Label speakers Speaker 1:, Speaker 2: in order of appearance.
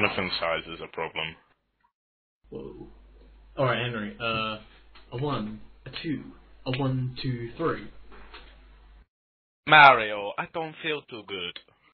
Speaker 1: Jonathan size is a problem.
Speaker 2: Whoa. Alright, Henry. Uh, a one, a two, a one, two, three.
Speaker 1: Mario, I don't feel too good.